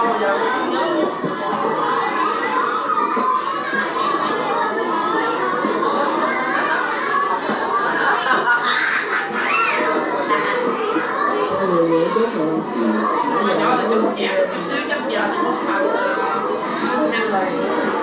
con bây giờ Hãy subscribe cho kênh Ghiền Mì Gõ Để không bỏ lỡ những video hấp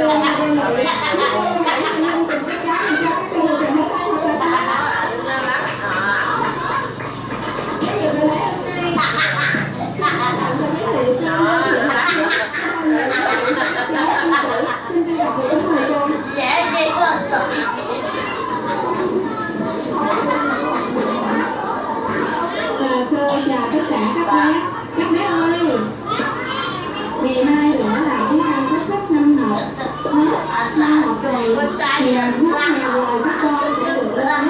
À, con trai Thì các con sẽ lên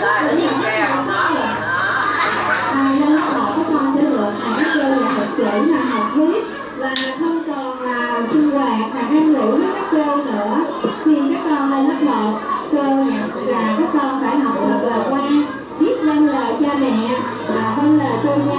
Đây, đứng trên keo, đó. Lên các con sẽ được học chơi là học chữ là học viết Và không còn là sinh hoạt là ăn ngủ với các cô nữa Khi các con lên lớp một Cô là các con phải học được là qua viết lên lời cha mẹ và vâng lời cô